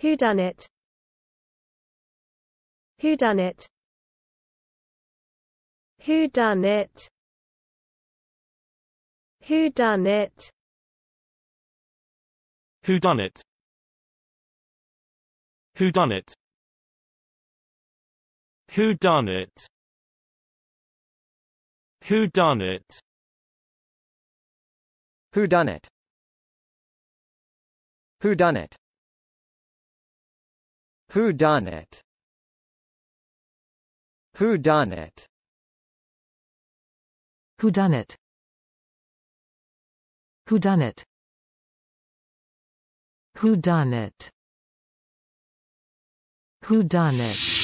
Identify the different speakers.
Speaker 1: Whodunit? Who done it? Whodunit? Who done it?
Speaker 2: Whodunit? Who done it? Whodunit? Who done it?
Speaker 3: Whodunit? Who done it? Whodunit? Who done it?
Speaker 4: Whodunit? Who done it? Whodunit? Who done it?